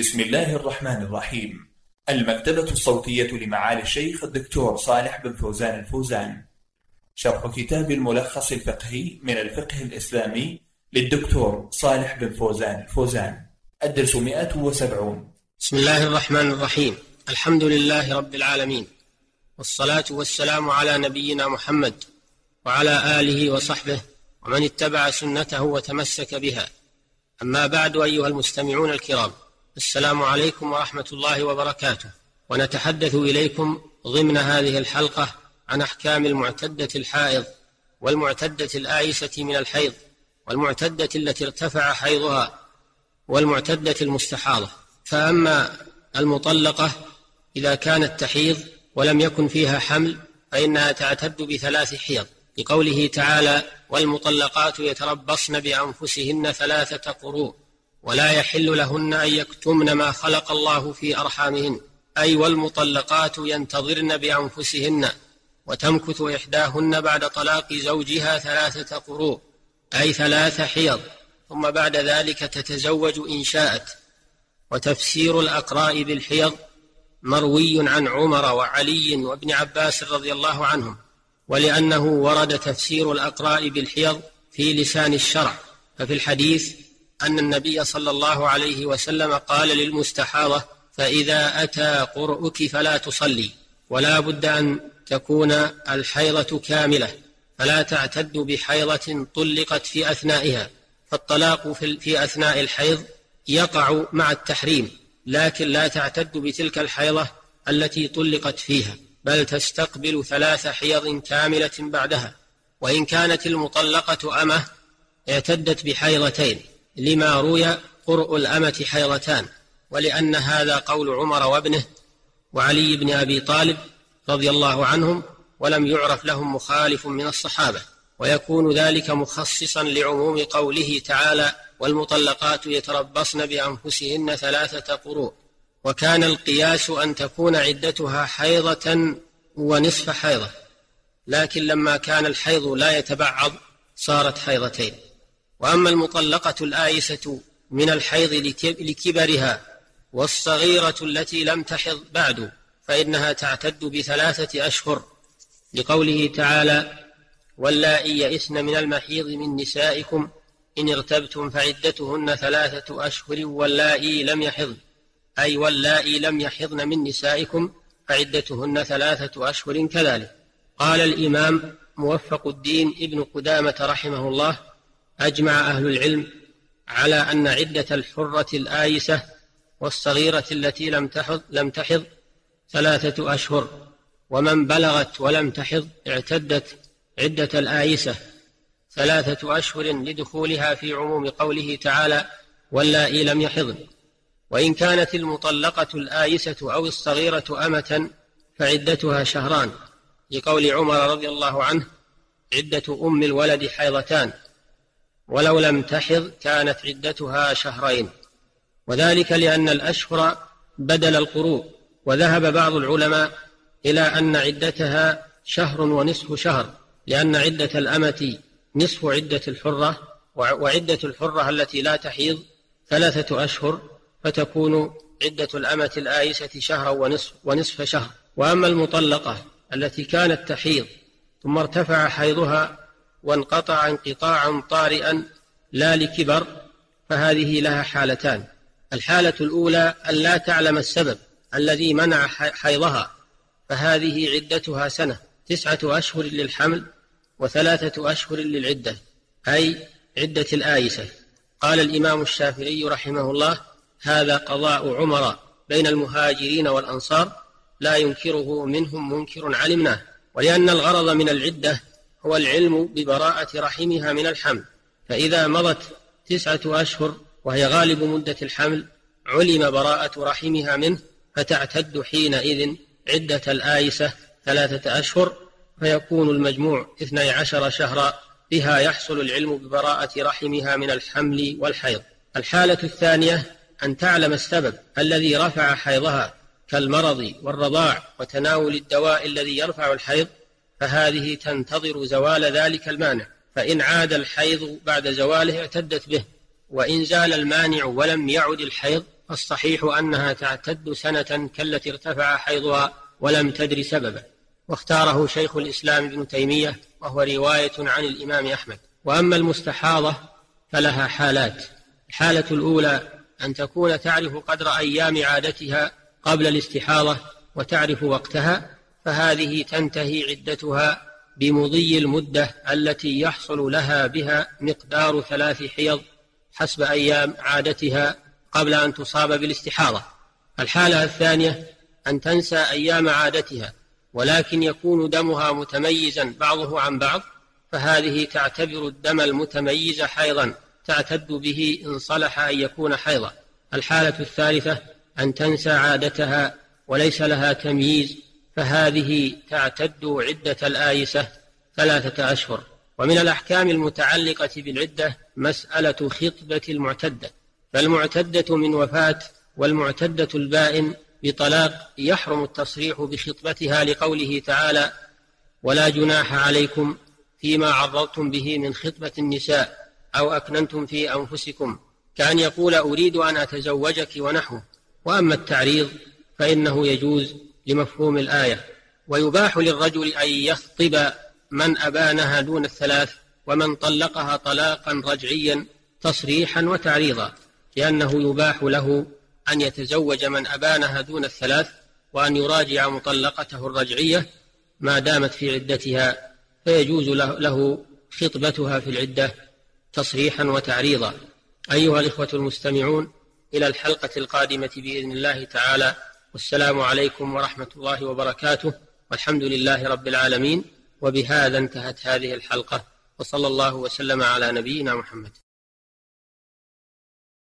بسم الله الرحمن الرحيم. المكتبة الصوتية لمعالي الشيخ الدكتور صالح بن فوزان الفوزان. شرح كتاب الملخص الفقهي من الفقه الإسلامي للدكتور صالح بن فوزان الفوزان. الدرس 170 بسم الله الرحمن الرحيم. الحمد لله رب العالمين. والصلاة والسلام على نبينا محمد وعلى آله وصحبه ومن اتبع سنته وتمسك بها. أما بعد أيها المستمعون الكرام. السلام عليكم ورحمة الله وبركاته. ونتحدث إليكم ضمن هذه الحلقة عن أحكام المعتدة الحائض والمعتدة الآيسة من الحيض والمعتدة التي ارتفع حيضها والمعتدة المستحاضة. فأما المطلقة إذا كانت تحيض ولم يكن فيها حمل فإنها تعتد بثلاث حيض. لقوله تعالى والمطلقات يتربصن بأنفسهن ثلاثة قروء ولا يحل لهن أن يكتمن ما خلق الله في أرحامهن. أي والمطلقات ينتظرن بأنفسهن وتمكث إحداهن بعد طلاق زوجها ثلاثة قروء أي ثلاث حيض. ثم بعد ذلك تتزوج إن شاءت. وتفسير الأقراء بالحيض مروي عن عمر وعلي وابن عباس رضي الله عنهم ولأنه ورد تفسير الأقراء بالحيض في لسان الشرع. ففي الحديث أن النبي صلى الله عليه وسلم قال للمستحاضة فإذا أتى قرؤك فلا تصلي ولا بد أن تكون الحيضة كاملة فلا تعتد بحيضة طلقت في أثنائها فالطلاق في أثناء الحيض يقع مع التحريم لكن لا تعتد بتلك الحيضة التي طلقت فيها بل تستقبل ثلاث حيض كاملة بعدها وإن كانت المطلقة أمة اعتدت بحيضتين. لما روي قرء الأمة حيضتان ولأن هذا قول عمر وابنه وعلي بن أبي طالب رضي الله عنهم ولم يعرف لهم مخالف من الصحابة ويكون ذلك مخصصا لعموم قوله تعالى والمطلقات يتربصن بأنفسهن ثلاثة قروء. وكان القياس أن تكون عدتها حيضة ونصف حيضة لكن لما كان الحيض لا يتبعض صارت حيضتين. وأما المطلقة الآيسة من الحيض لكبرها والصغيرة التي لم تحض بعد فإنها تعتد بثلاثة أشهر. لقوله تعالى واللائي يئسن من المحيض من نسائكم إن ارتبتم فعدتهن ثلاثة أشهر واللائي لم يحضن أي واللائي لم يحضن من نسائكم فعدتهن ثلاثة أشهر كذلك. قال الإمام موفق الدين ابن قدامة رحمه الله أجمع أهل العلم على أن عدة الحرة الآيسة والصغيرة التي لم تحض لم تحض ثلاثة أشهر ومن بلغت ولم تحض اعتدت عدة الآيسة ثلاثة أشهر لدخولها في عموم قوله تعالى واللائي لم يحضن وإن كانت المطلقة الآيسة أو الصغيرة أمة فعدتها شهران لقول عمر رضي الله عنه عدة أم الولد حيضتان ولو لم تحض كانت عدتها شهرين. وذلك لأن الأشهر بدل القروء وذهب بعض العلماء إلى أن عدتها شهر ونصف شهر لأن عدة الأمة نصف عدة الحرة وعدة الحرة التي لا تحيض ثلاثة أشهر فتكون عدة الأمة الآيسة شهرا ونصف, ونصف شهر. وأما المطلقة التي كانت تحيض ثم ارتفع حيضها وانقطع انقطاعا طارئا لا لكبر فهذه لها حالتان. الحالة الأولى أن لا تعلم السبب الذي منع حيضها فهذه عدتها سنة تسعة أشهر للحمل وثلاثة أشهر للعدة أي عدة الآيسة. قال الإمام الشافعي رحمه الله هذا قضاء عمر بين المهاجرين والأنصار لا ينكره منهم منكر علمناه ولأن الغرض من العدة هو العلم ببراءة رحمها من الحمل. فإذا مضت تسعة أشهر وهي غالب مدة الحمل علم براءة رحمها منه فتعتد حينئذ عدة الآيسة ثلاثة أشهر فيكون المجموع اثني عشر شهرا بها يحصل العلم ببراءة رحمها من الحمل والحيض. الحالة الثانية أن تعلم السبب الذي رفع حيضها كالمرض والرضاع وتناول الدواء الذي يرفع الحيض فهذه تنتظر زوال ذلك المانع فإن عاد الحيض بعد زواله اعتدت به وإن زال المانع ولم يعد الحيض الصحيح أنها تعتد سنة كالتي ارتفع حيضها ولم تدر سببه. واختاره شيخ الإسلام ابن تيمية وهو رواية عن الإمام أحمد. وأما المستحاضة فلها حالات. الحالة الأولى أن تكون تعرف قدر أيام عادتها قبل الاستحاضة وتعرف وقتها فهذه تنتهي عدتها بمضي المدة التي يحصل لها بها مقدار ثلاث حيض حسب أيام عادتها قبل أن تصاب بالاستحاضة. الحالة الثانية أن تنسى أيام عادتها ولكن يكون دمها متميزا بعضه عن بعض فهذه تعتبر الدم المتميز حيضا تعتد به إن صلح أن يكون حيضا. الحالة الثالثة أن تنسى عادتها وليس لها تمييز فهذه تعتد عدة الآيسة ثلاثة أشهر. ومن الأحكام المتعلقة بالعدة مسألة خطبة المعتدة. فالمعتدة من وفاة والمعتدة البائن بطلاق يحرم التصريح بخطبتها لقوله تعالى ولا جناح عليكم فيما عرضتم به من خطبة النساء أو أكننتم في أنفسكم كأن يقول أريد أن أتزوجك ونحوه وأما التعريض فإنه يجوز لمفهوم الآية. ويباح للرجل أن يخطب من أبانها دون الثلاث ومن طلقها طلاقا رجعيا تصريحا وتعريضا لأنه يباح له أن يتزوج من أبانها دون الثلاث وأن يراجع مطلقته الرجعية ما دامت في عدتها فيجوز له خطبتها في العدة تصريحا وتعريضا. أيها الإخوة المستمعون إلى الحلقة القادمة بإذن الله تعالى. والسلام عليكم ورحمة الله وبركاته. والحمد لله رب العالمين. وبهذا انتهت هذه الحلقة. وصلى الله وسلم على نبينا محمد.